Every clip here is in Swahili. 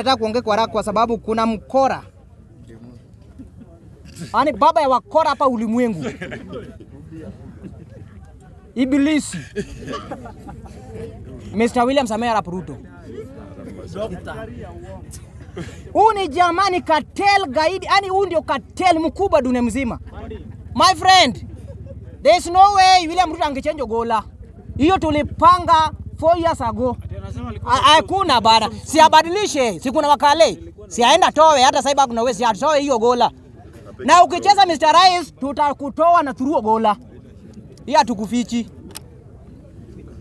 Nataka kuongea kwa haraka kwa sababu kuna mkora, ani baba ya wakora hapa ulimwengu, Ibilisi, Mr. William Samoei Arap Ruto. Huu ni jamani cartel gaidi, yani huu ndio cartel mkubwa dunia mzima. My friend, there is no way William Ruto angechenjo gola Hiyo tulipanga 4 years ago. Ha- Hakuna bana, siabadilishe, si kuna wakale, siaenda towe, hata sasa kuna wewe, siatoe hiyo gola, Na ukicheza Mr. Rais tutakutoa na thuruo gola, Hii hatukufichi.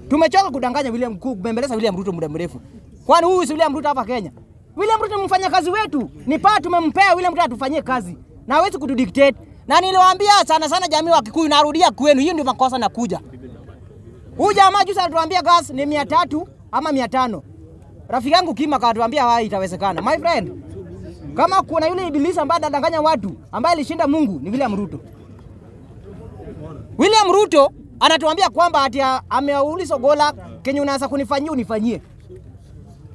Tumechoka kudanganya William kubembeleza William Ruto muda mrefu. Kwani huyu si William Ruto hapa Kenya? William Ruto mfanya kazi wetu. Ni paa tumempea William Ruto atufanyie kazi. Na hawezi kutudictate. Na niliwaambia sana sana jamii wa Kikuyu narudia kwenu, hiyo ndio makosa nakuja. Huyu jamaa juzi alituambia gas ni mia tatu ama mia tano. Rafiki yangu Kima akatuambia hai itawezekana. My friend, kama kuna yule ibilisi ambaye anadanganya watu ambaye alishinda Mungu ni William Ruto. William Ruto anatuambia kwamba ati ameuliza Gola kenye unaanza kunifanyia unifanyie.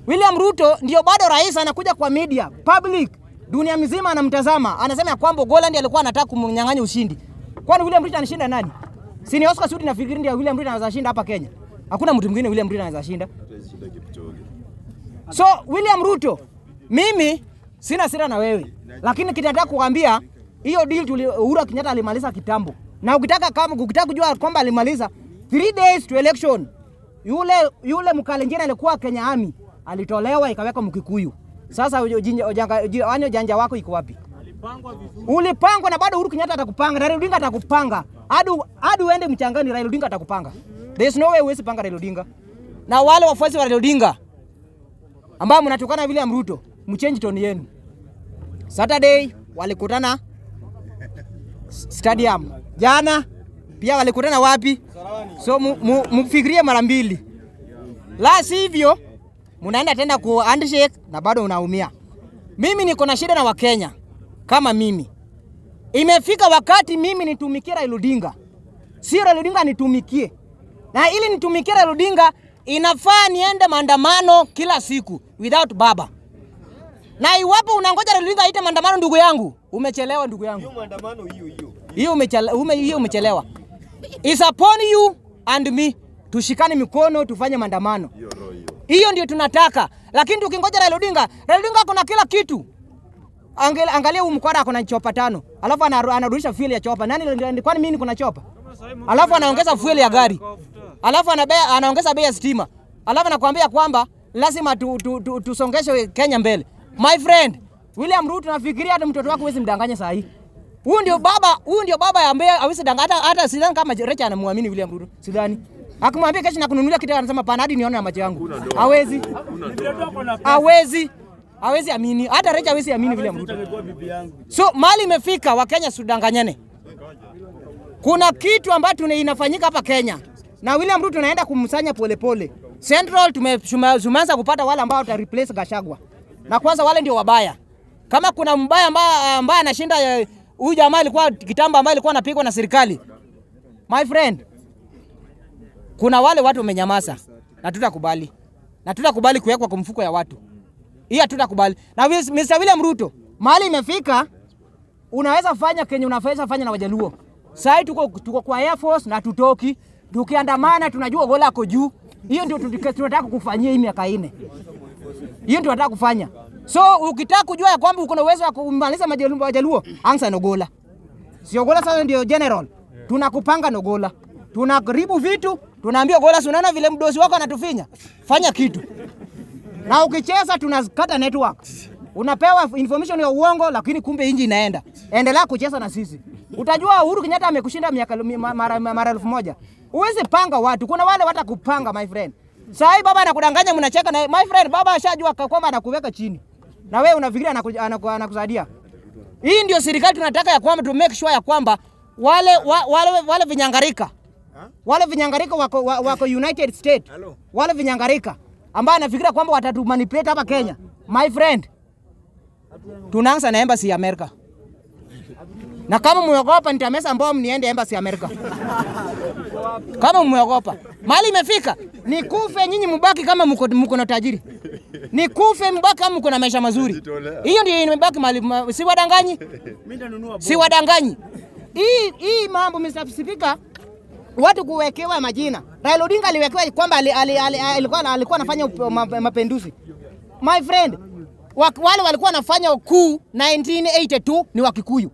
William Ruto ndio bado rais anakuja kwa media public, dunia mzima anamtazama, anasema ya kwamba Ogolla ndiye alikuwa anataka kumnyang'anya ushindi. Kwani William Ruto anashinda nani? Si ni Oscar Sudi nafikiri ndio William Ruto anaweza shinda hapa Kenya. Hakuna mtu mwingine William Ruto anaweza shinda. So William Ruto, mimi sina sira na wewe, lakini kinataka kukwambia hiyo deal tuli Uhuru Kenyatta alimaliza kitambo, na ukitaka kama ukitaka kujua kwamba alimaliza 3 days to election, yule yule Mkalenjin alikuwa Kenya Army alitolewa ikawekwa Mkikuyu. Sasa yaani ujanja wako iko wapi? Ulipangwa na bado Uhuru Kenyatta atakupanga na Raila Odinga atakupanga hadi hadi uende mchangani, Raila Odinga atakupanga. There is no way uwezi panga Raila Odinga. Na wale wafuasi wa Odinga ambao mnatokana vile Ruto, mchange tone yenu. Saturday walikutana stadium. Jana pia walikutana wapi? So mfikirie mara mbili, la sivyo munaenda tena ku handshake na bado unaumia. Mimi niko na shida na Wakenya kama mimi. Imefika wakati mimi nitumikie Raila Odinga, si Raila Odinga nitumikie, na ili nitumikie Raila Odinga inafaa niende maandamano kila siku without baba. Na iwapo unangoja Raila aite maandamano, ndugu yangu, umechelewa ndugu yangu. maandamano hiyo hiyo. Hiyo umechelewa, ume, hiyo umechelewa. Is upon you and me. Tushikane mikono tufanye maandamano. Hiyo ndio tunataka. Lakini tukingoja Raila Odinga, Raila Odinga kuna kila kitu. Angel, angalia huyu mkwara ako na chopa tano. Alafu anarudisha fuel ya chopa. Nani ndio- kwani mimi niko na chopa? Alafu anaongeza fuel ya gari. Alafu anabea, anaongeza bei ya stima. Alafu anakuambia kwamba lazima tu, tu, tu, tusongeshe Kenya mbele. My friend, William Ruto nafikiria hata mtoto wako wezi mdanganya saa hii. Huyu ndio baba, huyu ndio baba ambaye hawezi danganya hata hata sidhani kama Recha anamwamini William Ruto. Sidhani. Akimwambia kesho na kununulia kitu anasema pana hadi nione na macho yangu. Hawezi. Hawezi. Hawezi amini. Hata Recha hawezi amini William Ruto. So mali imefika Wakenya sudanganyane, Kuna kitu ambacho inafanyika hapa Kenya na William Ruto tunaenda kumsanya polepole. Central tume- tume- tumeanza kupata wale ambao wata replace Gashagwa, na kwanza wale ndio wabaya. Kama kuna mbaya ambaye ambaye anashinda eh, huyu jamaa alikuwa kitambo ambaye alikuwa anapigwa na serikali, my friend, kuna wale watu wamenyamaza na tutakubali na tutakubali kuwekwa kwa mfuko ya watu, hii hatutakubali. Na Mr. William Ruto, mahali imefika unaweza fanya kenye unaweza fanya na Wajaluo. Sasa tuko, tuko kwa Air Force na tutoki, tukiandamana tunajua gola ako juu. Hiyo ndio tunataka kufanyia hii miaka ine. Hiyo ndio tunataka kufanya. So ukitaka kujua ya kwamba uko na uwezo wa kumaliza Majaluo, majaluo, anza na gola. Sio gola sasa ndio general. Tunakupanga na gola. Tunakaribu vitu, tunaambia Gola, si unaona vile mdosi wako anatufinya? Fanya kitu. Na ukicheza tunakata network. Unapewa information ya uongo lakini kumbe inji inaenda. Endelea kucheza na sisi. Utajua Uhuru Kenyatta amekushinda miaka mi- ma- mara, mara elfu moja. Uwezi panga watu. Kuna wale wata kupanga my friend. Sasa baba anakudanganya mnacheka na my friend baba ashajua kwamba anakuweka chini. Na wewe unafikiria anaku- anaku- anakusaidia. Hii ndio serikali tunataka ya kwamba to make sure ya kwamba wale wa, wale wale vinyangarika wale vinyangarika wako, wako United States, wale vinyangarika ambao anafikiria kwamba watatu manipulate hapa Kenya. My friend, tunaanza na embassy ya Amerika, na kama mmeogopa nitamesa ambao mniende embassy ya Amerika. Kama mmeogopa, mali imefika, nikufe nyinyi, mbaki kama mko mko na tajiri. nikufe mbaki kama kuna maisha mazuri. Hiyo ndio imebaki mali, ma, si wadanganyi, si wadanganyi. Hii hii mambo Mr. Speaker, watu kuwekewa majina. Raila Odinga aliwekewa kwamba ali- ali- ali- alikuwa alikuwa anafanya mapinduzi. My friend, wale walikuwa wanafanya ukuu 1982 ni Wakikuyu,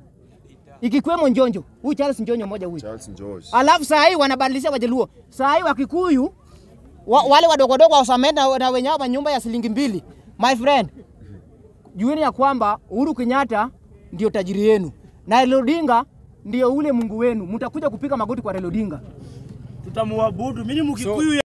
ikikwemo Njonjo, huyu Charles Njonjo mmoja huyu Charles Njonjo. Alafu saa hii wanabadilisha Wajaluo. Saa hii Wakikuyu wa, wale wadogodogo wa Usamet na, wenyao wenye hapa nyumba ya shilingi mbili. My friend, jueni ya kwamba Uhuru Kenyatta ndio tajiri yenu na Raila Odinga ndio ule Mungu wenu. Mtakuja kupiga magoti kwa Raila Odinga. tutamuabudu. Mimi Mkikuyu